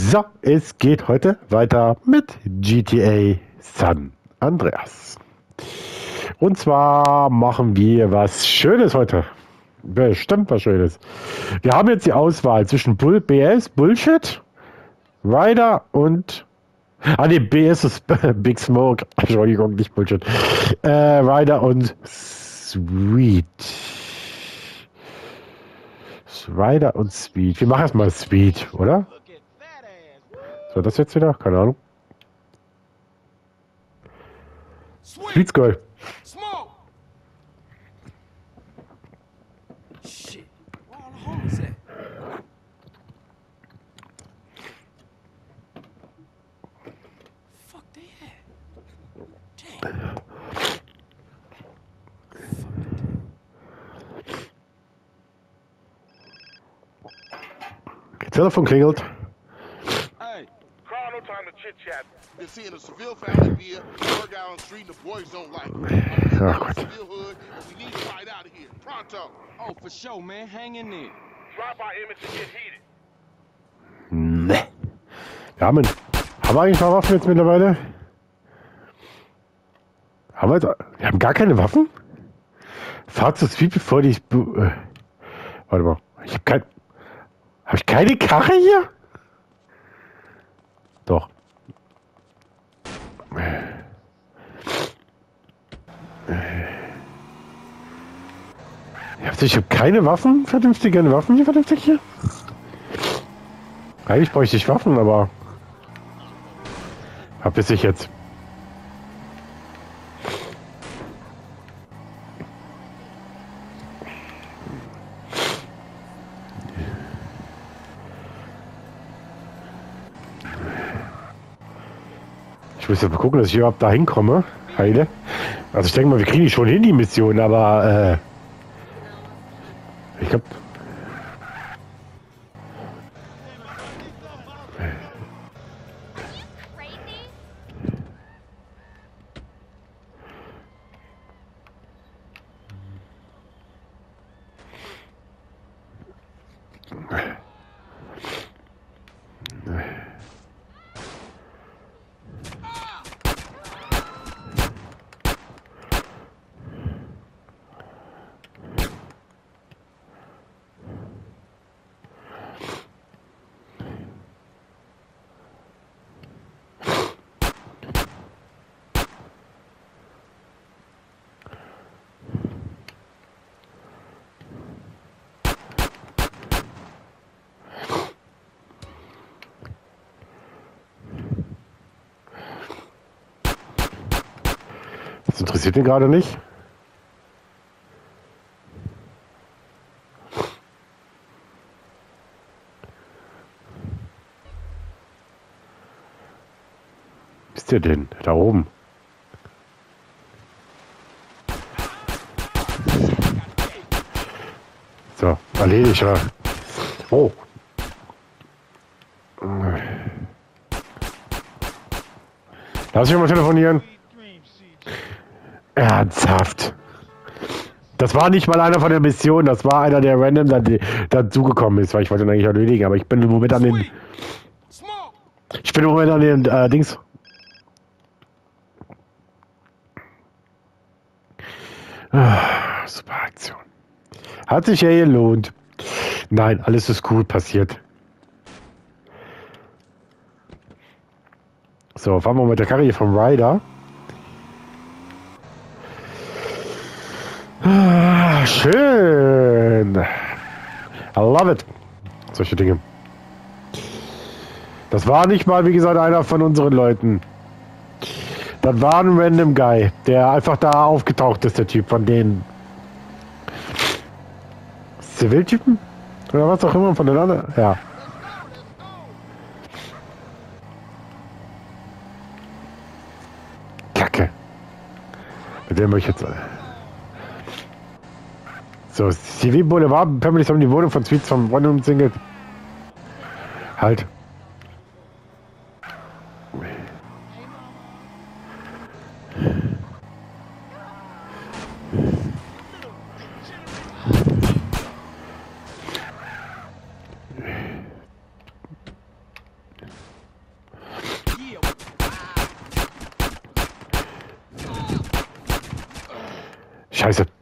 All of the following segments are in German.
So, es geht heute weiter mit GTA San Andreas. Und zwar machen wir was Schönes heute. Bestimmt was Schönes. Wir haben jetzt die Auswahl zwischen Bull BS, Bullshit, Rider und. Ah, ne, BS ist Big Smoke. Entschuldigung, nicht Bullshit. Äh, Rider und Sweet. Rider und Sweet. Wir machen erstmal Sweet, oder? So, das jetzt wieder? Keine Ahnung. Sweet's geil. Smoke. Shit. Where all the homies at? Fuck they at? Damn. Telefon klingelt. Chit chat. Been seeing a Seville family via Burg Island Street and the boys don't like it. Oh, God. Seville hood and we need to fight out of here. Pronto. Oh, for sure, man. Hang in there. Drop our image and get heated. Ne. Wir haben, haben wir eigentlich mal Waffen jetzt mittlerweile? Haben wir, jetzt, wir haben gar keine Waffen? Fahrt zu Sweet bevor die... Äh, warte mal. Ich habe kein... Habe ich keine Karre hier? Doch. Ich habe keine Waffen, vernünftige Waffen hier, vernünftig hier. Eigentlich bräuchte ich Waffen, aber hab ich jetzt. Ich muss ja mal gucken, dass ich überhaupt da hinkomme. Heile. Also ich denke mal, wir kriegen die schon hin, die Mission, aber äh, ich glaube. Das interessiert ihn gerade nicht. Ist der denn? Da oben. So, erledigt ja. Oh. Lass mich mal telefonieren. Ernsthaft. Das war nicht mal einer von der Mission, das war einer, der random dazugekommen ist, weil ich wollte ihn eigentlich erledigen, aber ich bin im Moment an den. Ich bin im Moment an den äh, Dings. Ah, super Aktion. Hat sich ja gelohnt. Nein, alles ist gut passiert. So, fahren wir mit der Karre hier vom Rider. Ah, schön. I love it. Solche Dinge. Das war nicht mal, wie gesagt, einer von unseren Leuten. Das war ein random Guy, der einfach da aufgetaucht ist, der Typ von denen. Ziviltypen? Oder was auch immer von den anderen? Ja. Kacke. Mit dem möchte ich jetzt. So, CV Boulevard, Families haben die Wohnung von Sweets vom One umzingelt. Halt. Scheiße.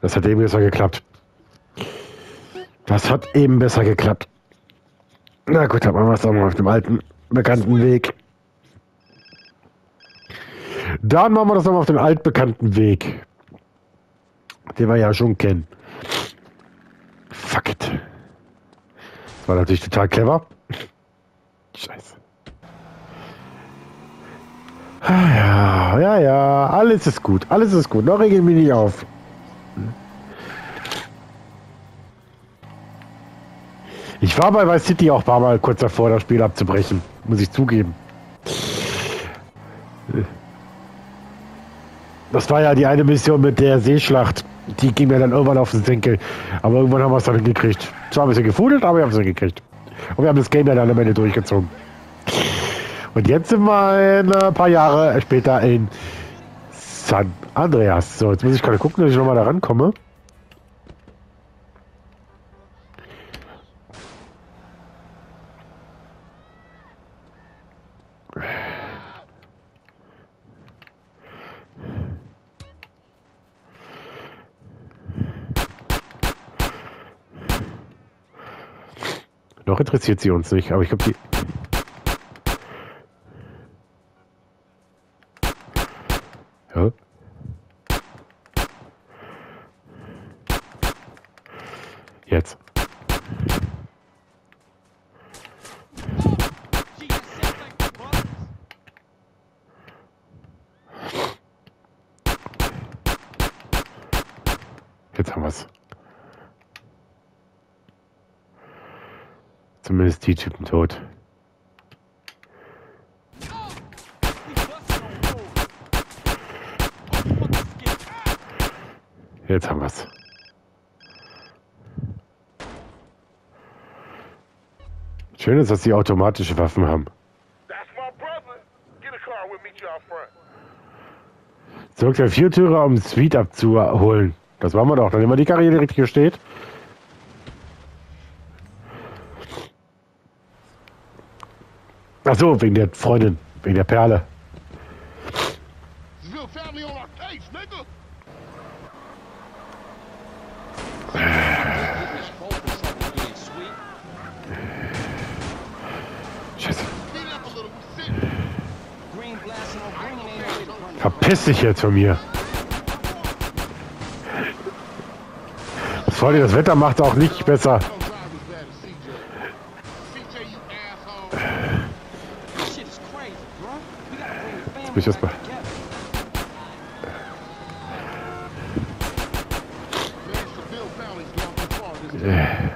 Das hat eben besser geklappt. Das hat eben besser geklappt. Na gut, dann machen wir es auch mal auf dem alten, bekannten Weg. Dann machen wir das nochmal auf dem altbekannten Weg. Den wir ja schon kennen. Fuck it. Das war natürlich total clever. Scheiße. Ah, Ja, ja, ja, alles ist gut, alles ist gut. Noch reg ich mich nicht auf. Ich war bei Vice City auch ein paar Mal kurz davor, das Spiel abzubrechen. Muss ich zugeben. Das war ja die eine Mission mit der Seeschlacht. Die ging mir dann irgendwann auf den Senkel. Aber irgendwann haben wir es dann hingekriegt. Zwar ein bisschen gefudelt, aber wir haben es hingekriegt. Und wir haben das Game ja dann am Ende durchgezogen. Und jetzt sind wir ein paar Jahre später in San Andreas. So, jetzt muss ich gerade gucken, dass ich nochmal da rankomme. Noch interessiert sie uns nicht, aber ich glaube, die. Wir's. Zumindest die Typen tot. Jetzt haben wir's. Schön ist, dass sie automatische Waffen haben. Zurück der Viertürer, um Sweet abzuholen. Das waren wir doch. Dann immer die Karriere die richtig steht. Ach so, wegen der Freundin, wegen der Perle. Seville family on our case, Vor allem das Wetter macht auch nicht besser. Family bin ich erst back mal- together. Man, Seville family's gone too far this time.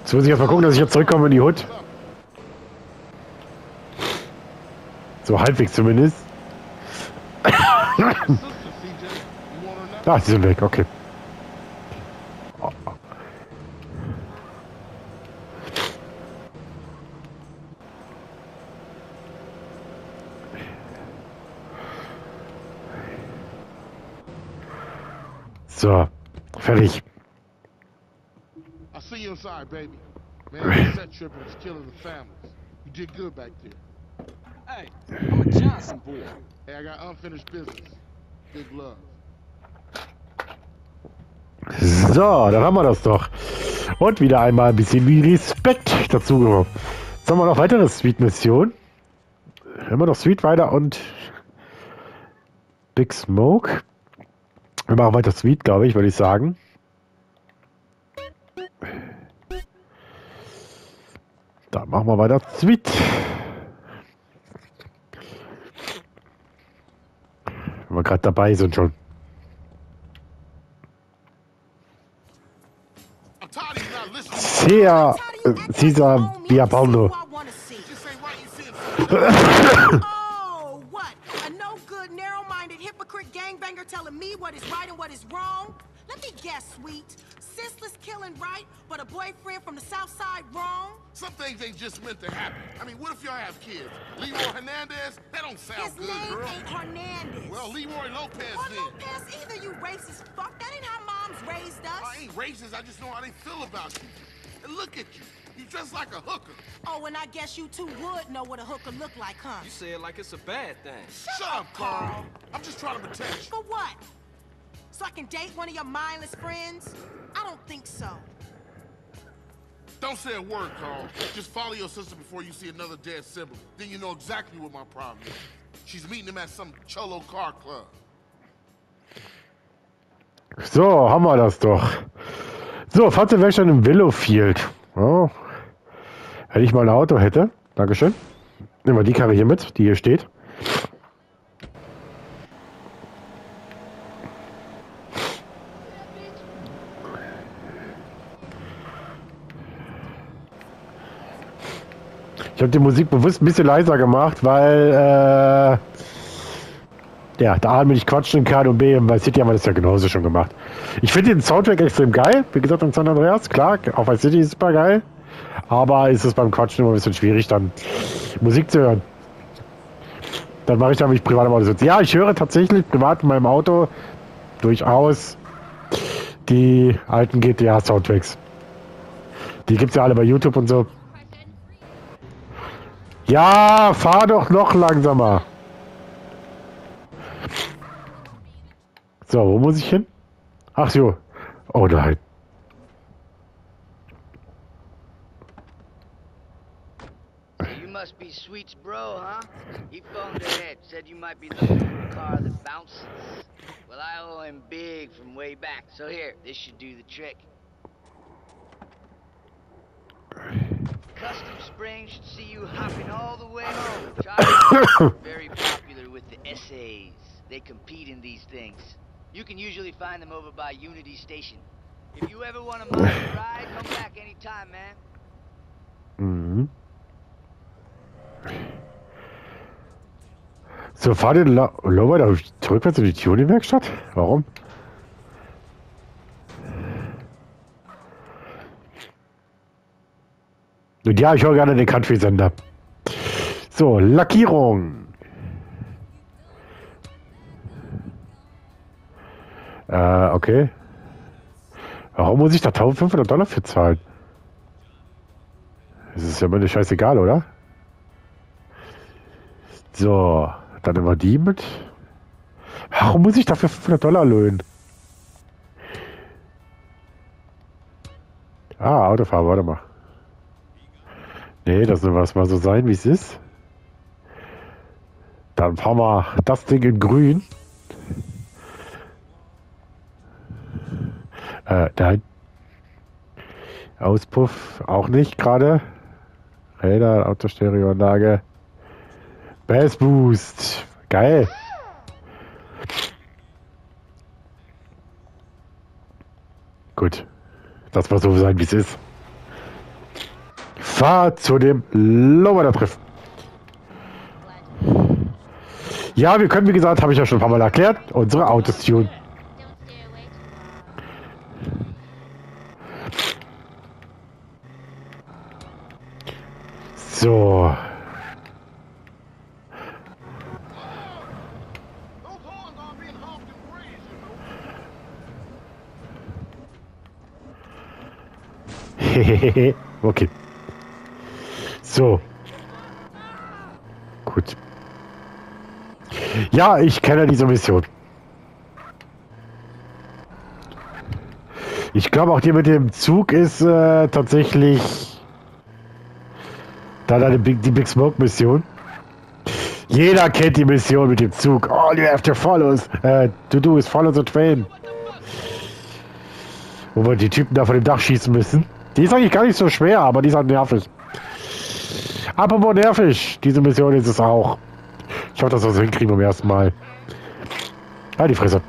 Jetzt muss ich erst mal gucken, dass ich jetzt zurückkomme in die Hut. So halbwegs zumindest. Ah, die sind weg, okay. So, fertig. I see you inside, baby. Man, that set tripping was killing the families. You did good back there. Hey, I'm a Johnson boy. Hey, I got unfinished business. Big love. So, dann haben wir das doch. Und wieder einmal ein bisschen wie Respekt dazu gemacht. Jetzt haben wir noch weitere Sweet-Missionen. Immer noch Sweet weiter und Big Smoke. Wir machen weiter Sweet, glaube ich, würde ich sagen. Dann machen wir weiter Sweet. Wenn wir gerade dabei sind schon. I'm tired of you not listening. Sea äh, Caesar Biapaldo. Just ain't right. You seeing Oh, what? A no good, narrow minded hypocrite gangbanger telling me what is right and what is wrong? Let me guess, sweet. Senseless killing right, but a boyfriend from the south side wrong? Some things ain't just meant to happen. I mean, what if y'all have kids? Leroy Hernandez? That don't sound His good, name girl. ain't Hernandez. Well, Leroy Lopez or then. Lopez either, you racist fuck. That ain't how moms raised us. I ain't racist. I just know how they feel about you. And look at you. You dress like a hooker. Oh, and I guess you two would know what a hooker look like, huh? You say it like it's a bad thing. Shut up, Carl. I'm just trying to protect you. For what? So I can date one of your mindless friends? I don't think so. Don't say a word, Carl. Just follow your sister before you see another dead sibling. Then you know exactly what my problem is. She's meeting him at some cholo car club. So, haben wir das doch. So, Fahrzeugwerkstatt im Willowfield. Ja. Wenn ich mal ein Auto hätte. Dankeschön. Nehmen wir die Karre hier mit, die hier steht. Ich habe die Musik bewusst ein bisschen leiser gemacht, weil äh, ja, da A mit quatschen kann und B, bei City haben wir das ja genauso schon gemacht. Ich finde den Soundtrack extrem geil. Wie gesagt, in San Andreas, klar, auch bei City ist super geil. Aber ist es beim Quatschen immer ein bisschen schwierig, dann Musik zu hören. Dann mache ich da mich privat im Auto sitzen. Ja, ich höre tatsächlich privat in meinem Auto durchaus die alten GTA-Soundtracks. Die gibt es ja alle bei YouTube und so. Ja, fahr doch noch langsamer. So, wo muss ich hin? Ach so. Oh nein. You must be Sweet's bro, huh? He phoned ahead, said you might be looking for a car that bounces. Well, I owe him big from way back, so here, this should do the trick. Custom Spring should see you hopping all the way home. Very popular with the essays. They compete in these things. You can usually find them over by Unity Station. If you ever want to ride, come back anytime, man. Mhm. So, fahr den La Lower da zurückwärts in die Tuning-Werkstatt? Warum? Und ja, ich höre gerne den Country-Sender. So, Lackierung. Äh, okay. Warum muss ich da 1500 Dollar für zahlen? Das ist ja mir scheißegal, oder? So, dann immer die mit. Warum muss ich dafür 500 Dollar löhnen? Ah, Autofahrer, warte mal. Nee, das soll was mal so sein, wie es ist. Dann fahren wir das Ding in grün. Äh, nein. Auspuff auch nicht gerade. Räder, Autostereoanlage. Bass Boost. Geil. Gut. Das war so sein, wie es ist. Fahr zu dem Lower-Triff. Ja, wir können, wie gesagt, habe ich ja schon ein paar Mal erklärt, unsere Autos tun. Know. okay. So. Gut. Ja, ich kenne diese Mission. Ich glaube auch die mit dem Zug ist äh, tatsächlich dann eine Big, die Big Smoke Mission. Jeder kennt die Mission mit dem Zug. All you have to follow is, äh, to do is follow the train. Wo wir die Typen da von dem Dach schießen müssen. Die ist eigentlich gar nicht so schwer, aber die ist halt nervig. Apropos nervig, diese Mission ist es auch. Ich hoffe, dass wir es hinkriegen beim ersten Mal. Halt die Fresse.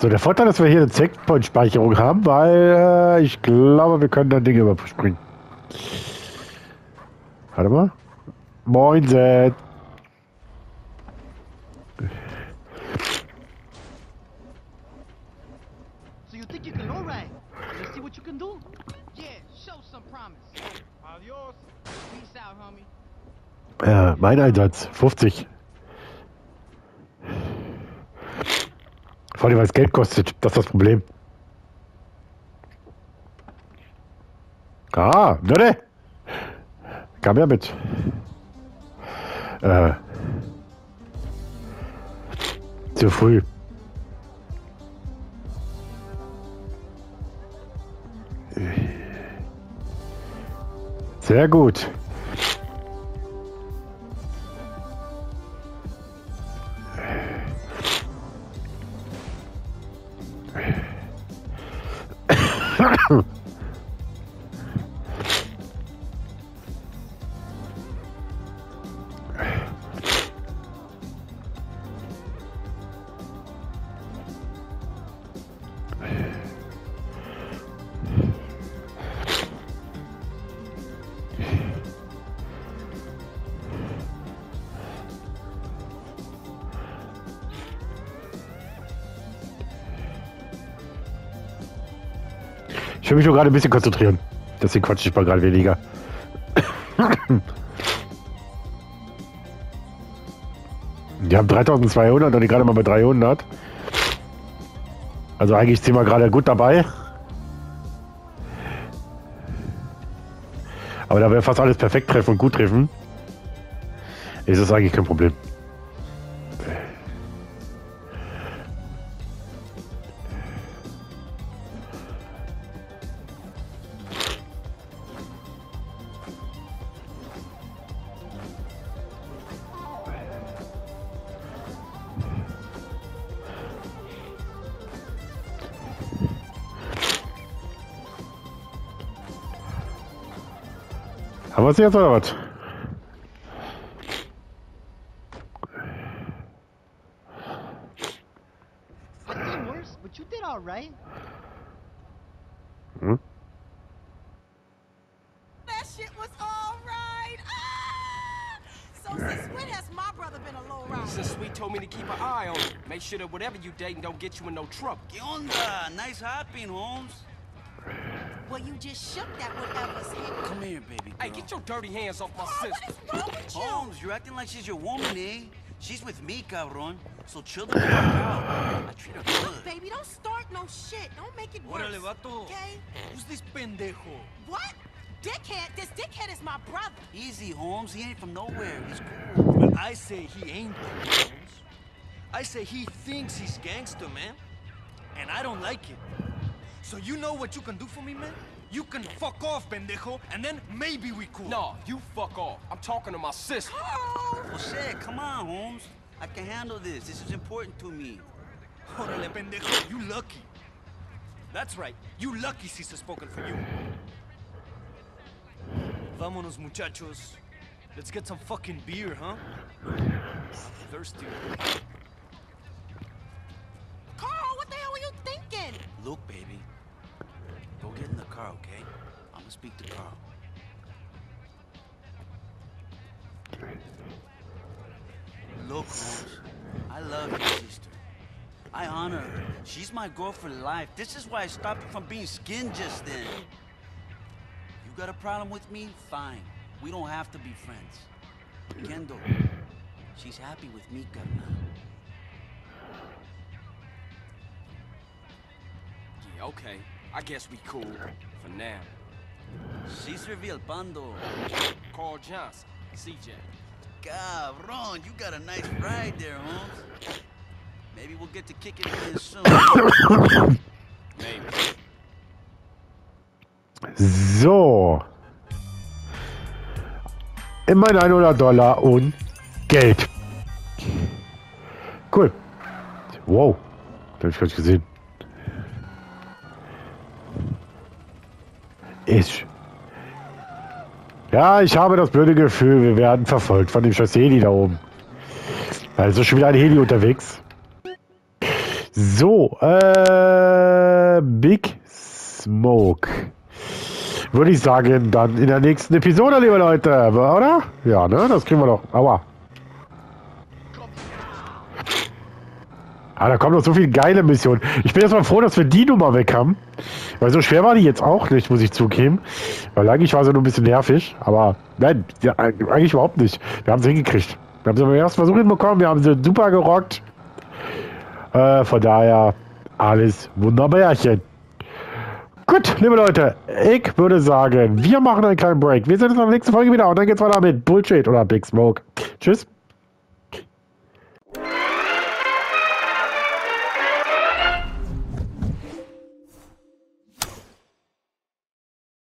So, der Vorteil, dass wir hier eine Checkpoint-Speicherung haben, weil äh, ich glaube, wir können da Dinge überspringen. Warte mal. Moin, Zed. So you think you can lowride? Let's see what you can do. Yeah, show some promise. Adios. Peace out, homie. Äh, mein Einsatz, 50. Vor allem, weil es Geld kostet. Das ist das Problem. Ah, ne, ne. Kam ja mit. Äh. Zu früh. Sehr gut. Ich will mich nur gerade ein bisschen konzentrieren. Deswegen quatsche ich mal gerade weniger. Die haben 3200 und die gerade mal bei 300. Also eigentlich sind wir gerade gut dabei. Aber da wir fast alles perfekt treffen und gut treffen, ist es eigentlich kein Problem. Haben wir es jetzt oder was? Could be worse, but you did all right. Hm? That shit was all right. Ah! So since when has my brother been a low rider? Since Sweet told me to keep an eye on you, make sure that whatever you dating don't get you in no trouble. ¿Qué onda? Nice hopping, Holmes. Well, you just shook that whatever's here. Come here, baby girl. Hey, get your dirty hands off my Oh, sister. is wrong with you? Holmes, you're acting like she's your woman, eh? She's with me, cabron. So chill the fuck out. I treat her good. Baby, don't start no shit. Don't make it worse. Órale, vato. Okay? Who's this pendejo? What? Dickhead? This dickhead is my brother. Easy, Holmes. He ain't from nowhere. He's cool. But I say he ain't the Jones. I say he thinks he's gangster, man. And I don't like it. So you know what you can do for me, man? You can fuck off, pendejo, and then maybe we cool. No, you fuck off. I'm talking to my sister. Oh! Jose, come on, Holmes. I can handle this. This is important to me. Órale, pendejo, you lucky. That's right, you lucky Cesar spoken for you. Vámonos, muchachos. Let's get some fucking beer, huh? Thirsty. Carl, what the hell were you thinking? Look, baby. Okay? I'm gonna speak to Carl. Look, Holmes. I love your sister. I honor her. She's my girl for life. This is why I stopped her from being skinned just then. You got a problem with me? Fine. We don't have to be friends. Kendall, she's happy with me, carnal. Yeah, okay. I guess we cool. For now. Cesar Villalpando. Carl Johnson, CJ. Cabron, you got a nice ride there, Holmes. Maybe we'll get to kick it again soon. Maybe. So. Immerhin 100 Dollar und Geld. Cool. Wow. Das hab ich gar nicht gesehen. Ich. Ja, ich habe das blöde Gefühl, wir werden verfolgt von dem scheiß Heli da oben. Also schon wieder ein Heli unterwegs. So, äh, Big Smoke. Würde ich sagen, dann in der nächsten Episode, liebe Leute, oder? Ja, ne? Das kriegen wir doch. Aua. Ah, da kommen noch so viele geile Missionen. Ich bin jetzt mal froh, dass wir die Nummer weg haben. Weil so schwer war die jetzt auch nicht, muss ich zugeben. Weil eigentlich war sie nur ein bisschen nervig. Aber nein, ja, eigentlich überhaupt nicht. Wir haben sie hingekriegt. Wir haben sie beim ersten Versuch hinbekommen. Wir haben sie super gerockt. Äh, von daher alles wunderbärchen. Gut, liebe Leute, ich würde sagen, wir machen einen kleinen Break. Wir sehen uns in der nächsten Folge wieder und dann geht's weiter mit Bullshit oder Big Smoke. Tschüss.